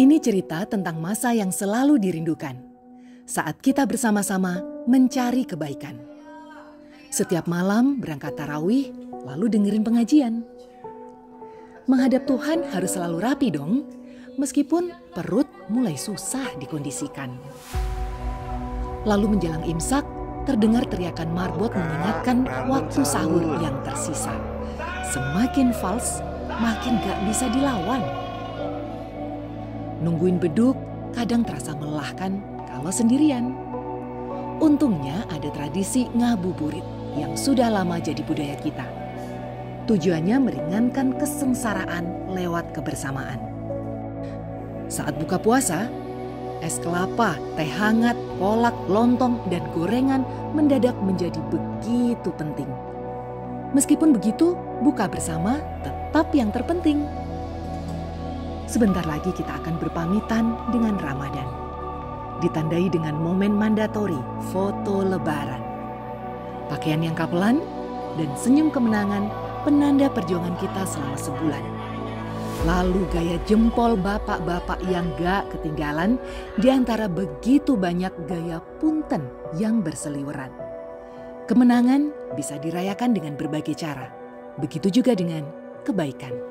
Ini cerita tentang masa yang selalu dirindukan saat kita bersama-sama mencari kebaikan. Setiap malam berangkat tarawih, lalu dengerin pengajian. Menghadap Tuhan harus selalu rapi dong, meskipun perut mulai susah dikondisikan. Lalu menjelang imsak, terdengar teriakan marbot mengingatkan waktu sahur yang tersisa. Semakin fals, makin gak bisa dilawan. Nungguin beduk kadang terasa melelahkan kalau sendirian. Untungnya ada tradisi ngabuburit yang sudah lama jadi budaya kita. Tujuannya meringankan kesengsaraan lewat kebersamaan. Saat buka puasa, es kelapa, teh hangat, kolak, lontong, dan gorengan mendadak menjadi begitu penting. Meskipun begitu, buka bersama tetap yang terpenting. Sebentar lagi kita akan berpamitan dengan Ramadan. Ditandai dengan momen mandatori foto lebaran. Pakaian yang kapelan dan senyum kemenangan penanda perjuangan kita selama sebulan. Lalu gaya jempol bapak-bapak yang gak ketinggalan di antara begitu banyak gaya punten yang berseliweran. Kemenangan bisa dirayakan dengan berbagai cara. Begitu juga dengan kebaikan.